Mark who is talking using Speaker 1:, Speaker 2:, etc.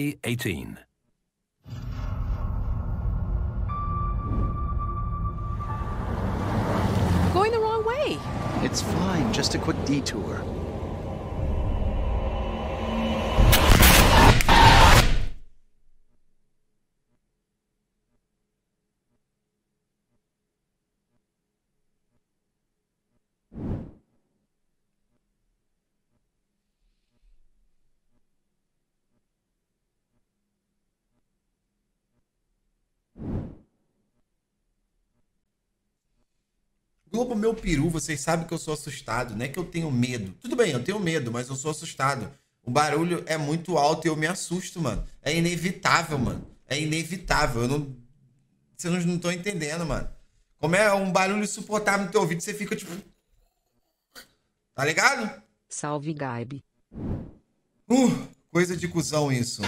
Speaker 1: 18.
Speaker 2: Going the wrong way.
Speaker 3: It's fine, just a quick detour.
Speaker 4: Globo meu peru, vocês sabem que eu sou assustado, não é que eu tenho medo. Tudo bem, eu tenho medo, mas eu sou assustado. O barulho é muito alto e eu me assusto, mano. É inevitável, mano. É inevitável. Eu não. Vocês não estão entendendo, mano. Como é um barulho insuportável no teu ouvido, você fica tipo. Tá ligado?
Speaker 2: Salve, Gabe.
Speaker 4: Uh, coisa de cuzão isso.